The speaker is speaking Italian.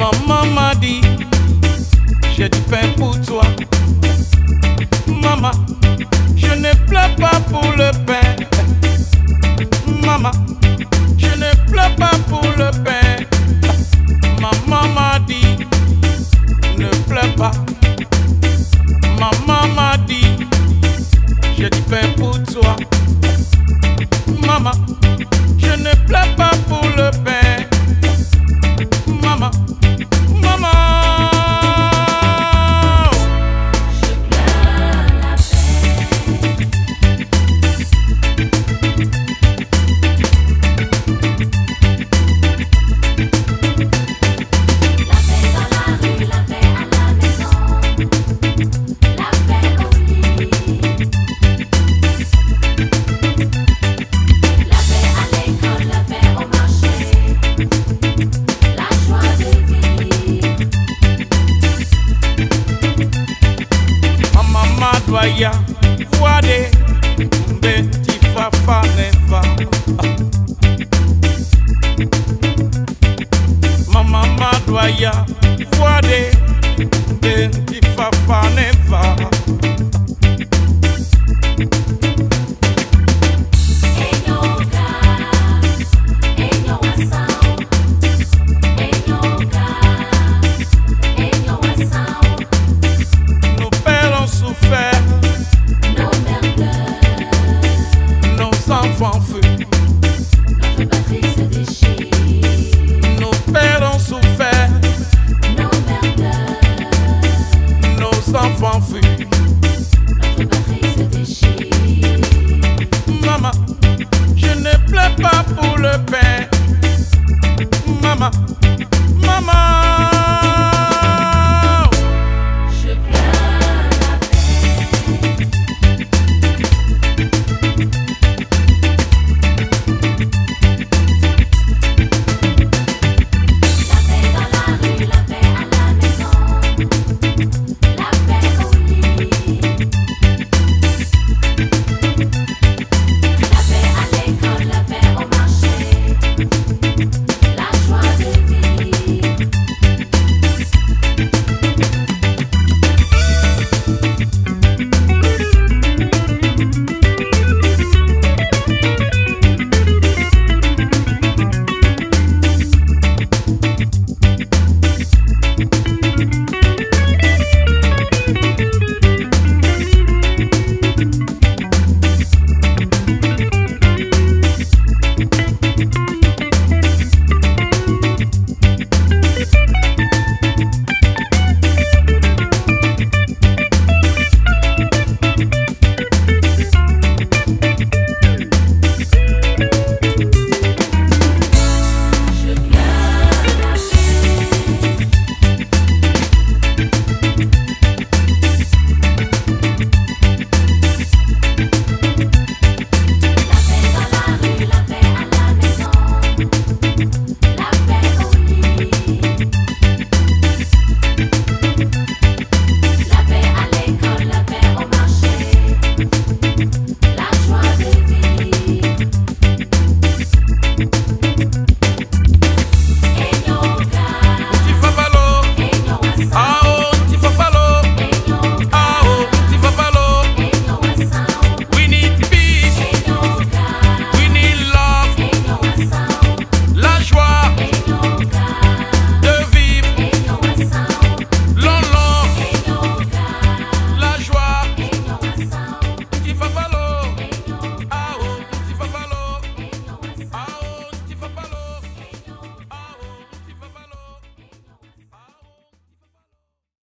maman m'a dit, j'ai du pain pour toi. toya fuade mbe ti fa mama ma doya fuade mbe ti fa fa. ne